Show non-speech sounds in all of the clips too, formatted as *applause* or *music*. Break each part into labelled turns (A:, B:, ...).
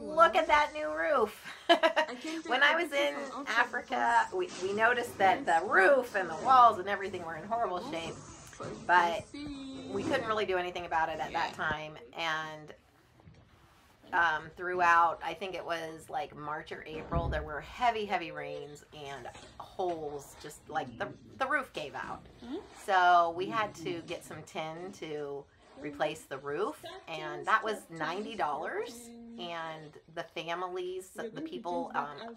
A: Look at that new roof. *laughs* when I was in Africa, we, we noticed that the roof and the walls and everything were in horrible shape. But. We couldn't really do anything about it at that time. And um, throughout, I think it was like March or April, there were heavy, heavy rains and holes, just like the, the roof gave out. So we had to get some tin to replace the roof, and that was ninety dollars. And the families, the people, um,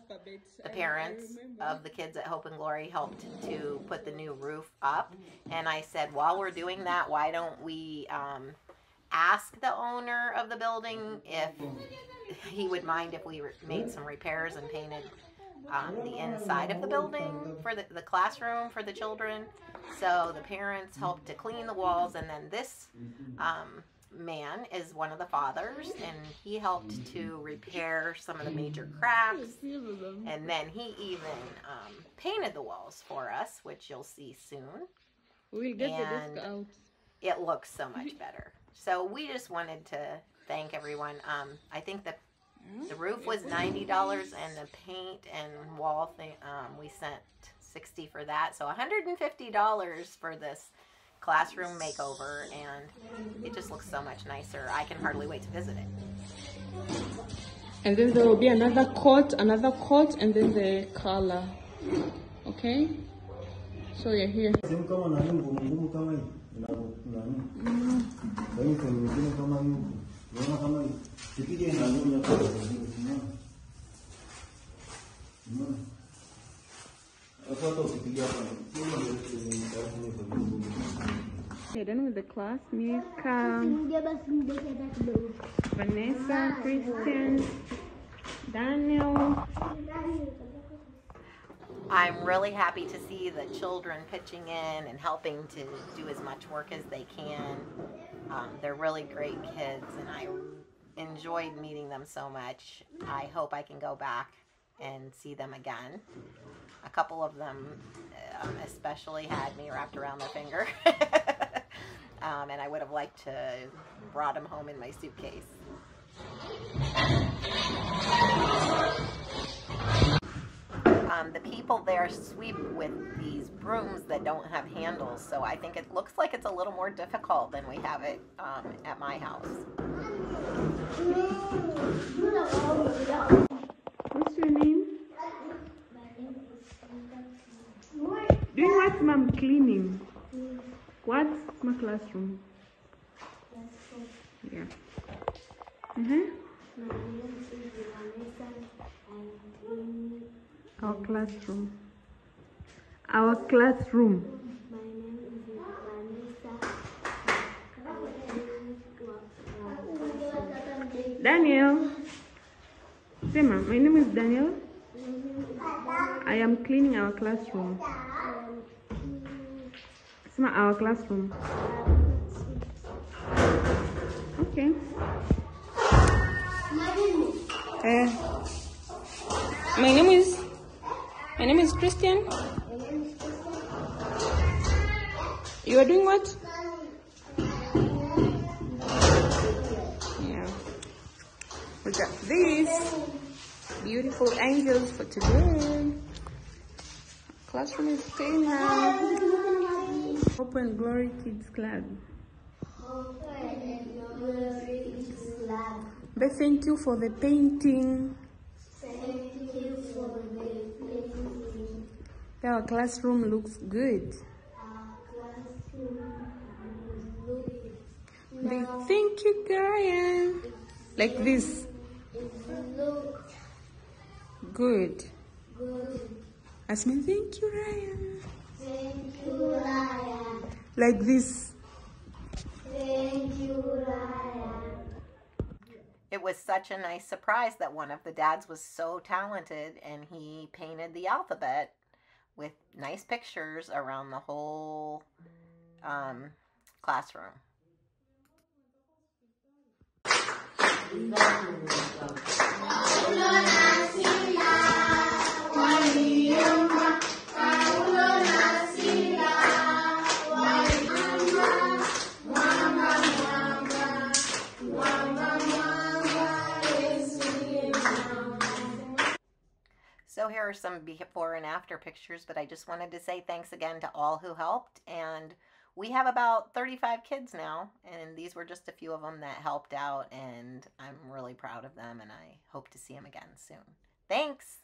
A: the parents of the kids at Hope and Glory helped to put the new roof up. And I said, while we're doing that, why don't we um, ask the owner of the building if he would mind if we made some repairs and painted um, the inside of the building for the, the classroom for the children. So the parents helped to clean the walls, and then this um, man is one of the fathers, and he helped to repair some of the major cracks. And then he even um, painted the walls for us, which you'll see soon.
B: We'll get
A: and-
B: desk out.
A: It looks so much better. So we just wanted to thank everyone. Um, I think the the roof was ninety dollars, and the paint and wall thing um, we sent sixty for that. So one hundred and fifty dollars for this classroom makeover, and it just looks so much nicer. I can hardly wait to visit it.
B: And then there will be another coat, another coat, and then the color. Okay? So you're here.
C: Sehemu
B: Hidden with the class, Mika, Vanessa, Christian, Daniel.
A: I'm really happy to see the children pitching in and helping to do as much work as they can. Um, they're really great kids, and I enjoyed meeting them so much. I hope I can go back and see them again. A couple of them, um, especially, had me wrapped around their finger, *laughs* um, and I would have liked to brought them home in my suitcase. Um, the people there sweep with these brooms that don't have handles. So I think it looks like it's a little more difficult than we have it um, at my house.
B: What's your name? Doing what, mom? Cleaning. What's my classroom? Yeah. Mm-hmm. Our classroom. Our classroom. Daniel. Sema, my name is Daniel. I am cleaning our classroom. Sema, our classroom. Okay. Eh. my name is my name is Christian. You are doing what? Yeah. We got these beautiful angels for today. Classroom is clean now. Hope and Glory Kids Club. But thank you for the painting. Our classroom looks good. They thank you, Brian. Like this. Good. Good. Asmin, thank you, Ryan. Like this. Thank you, Ryan.
A: It was such a nice surprise that one of the dads was so talented and he painted the alphabet with nice pictures around the whole um, classroom. Here are some before and after pictures, but I just wanted to say thanks again to all who helped. And we have about 35 kids now, and these were just a few of them that helped out, and I'm really proud of them, and I hope to see them again soon. Thanks!